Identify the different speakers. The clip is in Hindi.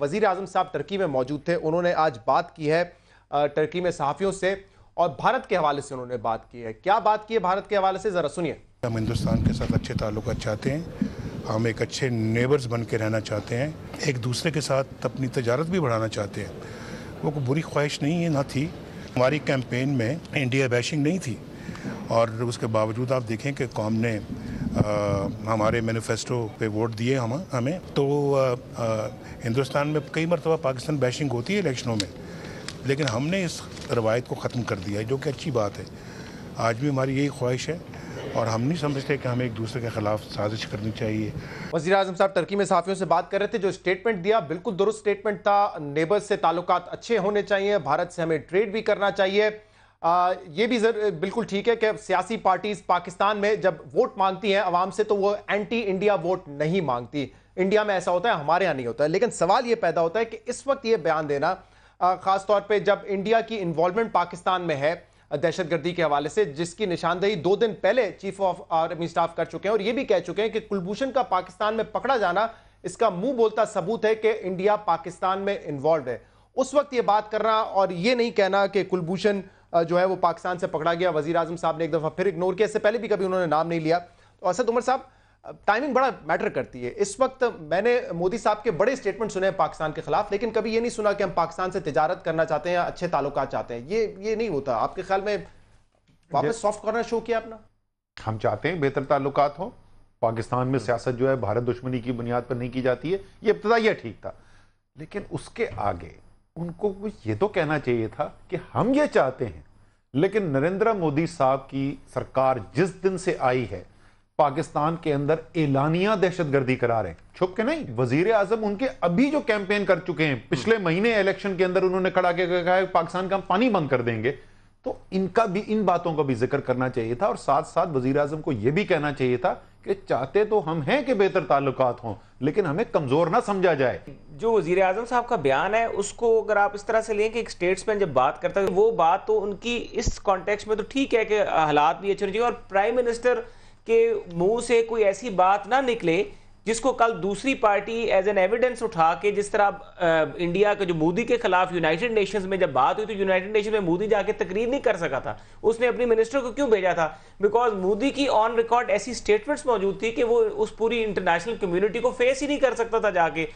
Speaker 1: वज़ीर आज़म साहब टर्की में मौजूद थे, उन्होंने आज बात की है टर्की में सहाफ़ियों से और भारत के हवाले से उन्होंने बात की है। क्या बात की है भारत के हवाले से? ज़रा सुनिए।
Speaker 2: हम हिंदुस्तान के साथ अच्छे ताल्लुक चाहते हैं। हम एक अच्छे नेबर्स बन के रहना चाहते हैं। एक दूसरे के साथ अपनी तजारत भी बढ़ाना चाहते हैं। वो कोई बुरी ख्वाहिश नहीं है ना थी। हमारी कैंपेन में इंडिया बैशिंग नहीं थी। और उसके बावजूद आप देखें कि कौम ने हमारे मैनिफेस्टो पे वोट दिए हम, हमें। तो हिंदुस्तान में कई मरतबा पाकिस्तान बैशिंग होती है इलेक्शनों में। लेकिन हमने इस रवायत को ख़त्म कर दिया है, जो कि अच्छी बात है। आज भी हमारी यही ख्वाहिश है और हम नहीं समझते कि हमें एक दूसरे के खिलाफ साजिश करनी चाहिए।
Speaker 1: वजी अजम साहब टर्की में सहाफ़ियों से बात कर रहे थे, जो स्टेटमेंट दिया, बिल्कुल दुरुस्त स्टेटमेंट था। नेबर्स से ताल्लुकात अच्छे होने चाहिए, भारत से हमें ट्रेड भी करना चाहिए। आ, ये भी जर, बिल्कुल ठीक है कि सियासी पार्टीज़ पाकिस्तान में जब वोट मांगती हैं अवाम से तो वो एंटी इंडिया वोट नहीं मांगती। इंडिया में ऐसा होता है हमारे यहाँ नहीं होता है। लेकिन सवाल ये पैदा होता है कि इस वक्त ये बयान देना ख़ासतौर पर जब इंडिया की इन्वॉल्वमेंट पाकिस्तान में है दहशतगर्दी के हवाले से जिसकी निशानदेही दो दिन पहले चीफ ऑफ़ आर्मी स्टाफ कर चुके हैं और ये भी कह चुके हैं कि कुलभूषण का पाकिस्तान में पकड़ा जाना इसका मुँह बोलता सबूत है कि इंडिया पाकिस्तान में इन्वॉल्व है। उस वक्त ये बात करना और ये नहीं कहना कि कुलभूषण जो है वो पाकिस्तान से पकड़ा गया। वज़ीर आज़म साहब ने एक दफ़ा फिर इग्नोर किया। इससे पहले भी कभी उन्होंने नाम नहीं लिया। तो असद उमर साहब टाइमिंग बड़ा मैटर करती है। इस वक्त मैंने मोदी साहब के बड़े स्टेटमेंट सुने हैं पाकिस्तान के खिलाफ लेकिन कभी ये नहीं सुना कि हम पाकिस्तान से तजारत करना चाहते हैं या अच्छे ताल्लुकात चाहते हैं। ये ये नहीं होता। आपके ख्याल में वापस सॉफ्ट कॉर्नर शो किया अपना
Speaker 3: हम चाहते हैं बेहतर ताल्लुक हो। पाकिस्तान में सियासत जो है भारत दुश्मनी की बुनियाद पर नहीं की जाती है। ये इब्तदाइया ठीक था। लेकिन उसके आगे उनको ये तो कहना चाहिए था कि हम ये चाहते हैं। लेकिन नरेंद्र मोदी साहब की सरकार जिस दिन से आई है, पाकिस्तान के अंदर एलानिया दहशतगर्दी करा रहे हैं। छुप के नहीं वज़ीर आज़म उनके अभी जो कैंपेन कर चुके हैं, पिछले महीने इलेक्शन के अंदर उन्होंने खड़ा के कहा है, पाकिस्तान का हम पानी बंद कर देंगे। तो इनका भी, इन बातों का भी ज़िक्र करना चाहिए था और साथ साथ वज़ीर आज़म को यह भी कहना चाहिए था कि चाहते तो हम हैं कि बेहतर ताल्लुकात हों, लेकिन हमें कमज़ोर ना समझा जाए।
Speaker 4: जो वज़ीर आज़म साहब का बयान है, उसको अगर आप इस तरह से लें कि एक स्टेट्समैन जब बात करता है, वो बात तो उनकी इस कॉन्टेक्स्ट में तो ठीक है कि हालात भी अच्छे होने चाहिए और प्राइम मिनिस्टर के मुँह से कोई ऐसी बात ना निकले जिसको कल दूसरी पार्टी एज एन एविडेंस उठा के जिस तरह आ, इंडिया के जो मोदी के खिलाफ यूनाइटेड नेशंस में जब बात हुई तो यूनाइटेड नेशन में मोदी जाके तकरीर नहीं कर सका था। उसने अपनी मिनिस्टर को क्यों भेजा था? बिकॉज़ मोदी की ऑन रिकॉर्ड ऐसी स्टेटमेंट्स मौजूद थी कि वो उस पूरी इंटरनेशनल कम्युनिटी को फेस ही नहीं कर सकता था जाके।